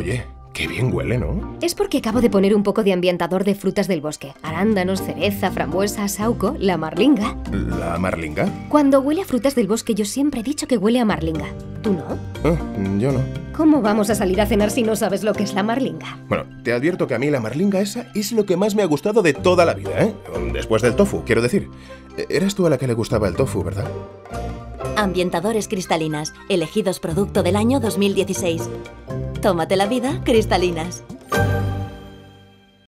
Oye, qué bien huele, ¿no? Es porque acabo de poner un poco de ambientador de frutas del bosque. Arándanos, cereza, frambuesa, sauco, la marlinga. ¿La marlinga? Cuando huele a frutas del bosque yo siempre he dicho que huele a marlinga. ¿Tú no? Ah, yo no. ¿Cómo vamos a salir a cenar si no sabes lo que es la marlinga? Bueno, te advierto que a mí la marlinga esa es lo que más me ha gustado de toda la vida, ¿eh? Después del tofu, quiero decir. Eras tú a la que le gustaba el tofu, ¿verdad? Ambientadores cristalinas, elegidos producto del año 2016. Tómate la vida, cristalinas.